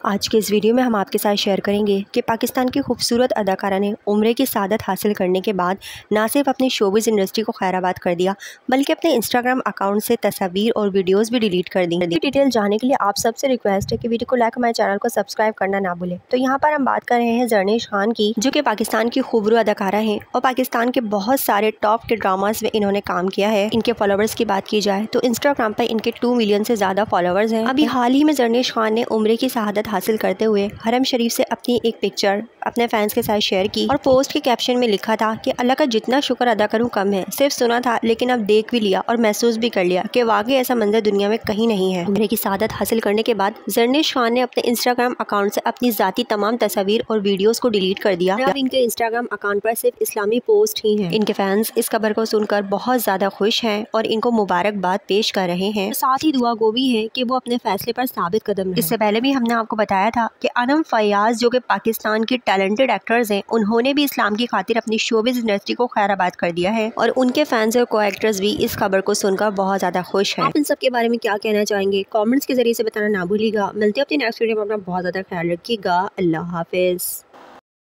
आज के इस वीडियो में हम आपके साथ शेयर करेंगे कि पाकिस्तान की खूबसूरत अदाकारा ने उम्र की सादत हासिल करने के बाद ना सिर्फ़ अपनी शोबिज़ इंडस्ट्री को खैराबाद कर दिया, बल्कि अपने इंस्टाग्राम अकाउंट से तस्वीर और वीडियोस भी डिलीट कर दी। डिटेल जानने के लिए आप सबसे रिक्वेस्ट है कि वीडियो को लाइक हमारे चैनल को सब्सक्राइब करना ना भूलें। तो यहाँ पर हम बात कर रहे हैं जरनेश खान की, जो कि पाकिस्तान की खूबरू अदाकारा है और पाकिस्तान के बहुत सारे टॉप के ड्रामाज में इन्होंने काम किया है। इनके फॉलोवर्स की बात की जाए तो इंस्टाग्राम पर इनके टू मिलियन से ज़्यादा फॉलोवर्स हैं। अभी हाल ही में जरनेश खान ने उम्र की शहादत हासिल करते हुए हरम शरीफ से अपनी एक पिक्चर अपने फैंस के साथ शेयर की और पोस्ट के कैप्शन में लिखा था कि अल्लाह का जितना शुक्र अदा करूँ कम है। सिर्फ़ सुना था, लेकिन अब देख भी लिया और महसूस भी कर लिया कि वाकई ऐसा मंजर दुनिया में कहीं नहीं है। उम्र की सादत हासिल करने के बाद जरनेश खान ने अपने इंस्टाग्राम अकाउंट से अपनी जाती तमाम तस्वीर और वीडियोस को डिलीट कर दिया। अब इनके इंस्टाग्राम अकाउंट पर सिर्फ़ इस्लामी पोस्ट ही हैं। इनके फैंस इस खबर को सुनकर बहुत ज़्यादा खुश हैं और इनको मुबारकबाद पेश कर रहे हैं। साथ ही दुआ गो भी है कि वो अपने फैसले पर साबित कदम इससे पहले भी हमने आपको बताया था कि अनम फयाज, जो कि पाकिस्तान के टैलेंटेड एक्टर्स हैं, उन्होंने भी इस्लाम की खातिर अपनी शोबिज इंडस्ट्री को खैराबाद कर दिया है और उनके फैंस और को एक्टर्स भी इस खबर को सुनकर बहुत ज़्यादा खुश है। आप इन सब के बारे में क्या कहना चाहेंगे? कॉमेंट्स के ज़रिए से बताना ना भूलिएगा। मिलते अपने नेक्स्ट वीडियो में अपना बहुत ज़्यादा ख्याल रखिएगा। अल्लाह हाफिज़।